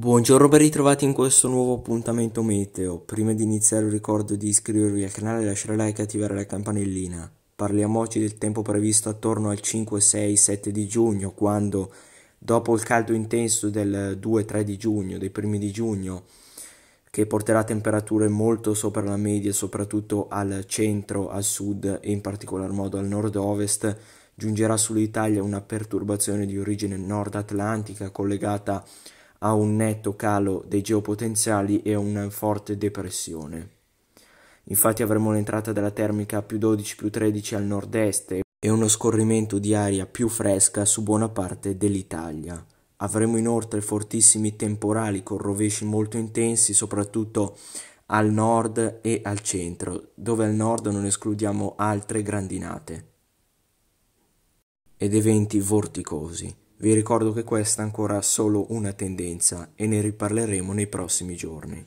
Buongiorno, ben ritrovati in questo nuovo appuntamento meteo. Prima di iniziare ricordo di iscrivervi al canale, lasciare like e attivare la campanellina. Parliamo oggi del tempo previsto attorno al 5, 6, 7 di giugno, quando dopo il caldo intenso del 2-3 di giugno, dei primi di giugno, che porterà temperature molto sopra la media, soprattutto al centro, al sud e in particolar modo al nord-ovest, giungerà sull'Italia una perturbazione di origine nord-atlantica collegata a a un netto calo dei geopotenziali e una forte depressione. Infatti avremo un'entrata della termica più 12 più 13 al nord-est e uno scorrimento di aria più fresca su buona parte dell'Italia. Avremo inoltre fortissimi temporali con rovesci molto intensi, soprattutto al nord e al centro, dove al nord non escludiamo altre grandinate ed eventi vorticosi. Vi ricordo che questa è ancora solo una tendenza e ne riparleremo nei prossimi giorni.